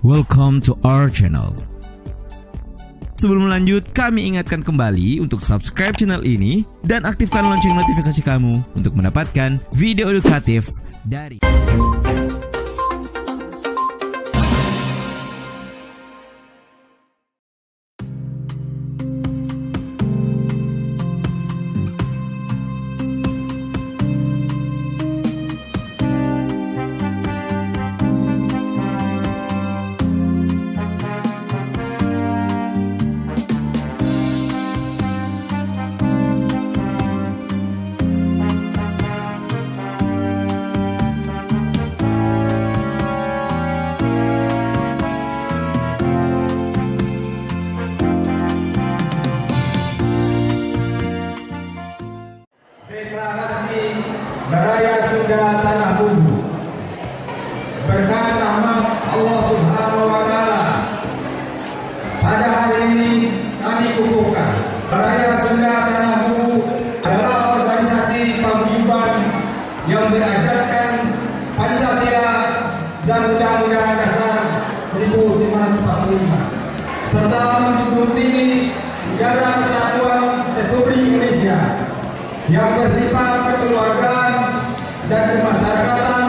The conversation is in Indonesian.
Welcome to our channel. Sebelum lanjut, kami ingatkan kembali untuk subscribe channel ini dan aktifkan lonceng notifikasi kamu untuk mendapatkan video edukatif dari Deklarasi Beraya Sunda Tanah Bumbu. Berkat rahmat Allah Subhanahu wa Ta'ala Pada hari ini kami kukuhkan. Beraya Sunda Tanah Bumbu adalah organisasi paguyuban yang berajarkan Pancasila dan Undang-Undang Dasar 1945 serta bersifat kekeluargaan dan kemasyarakatan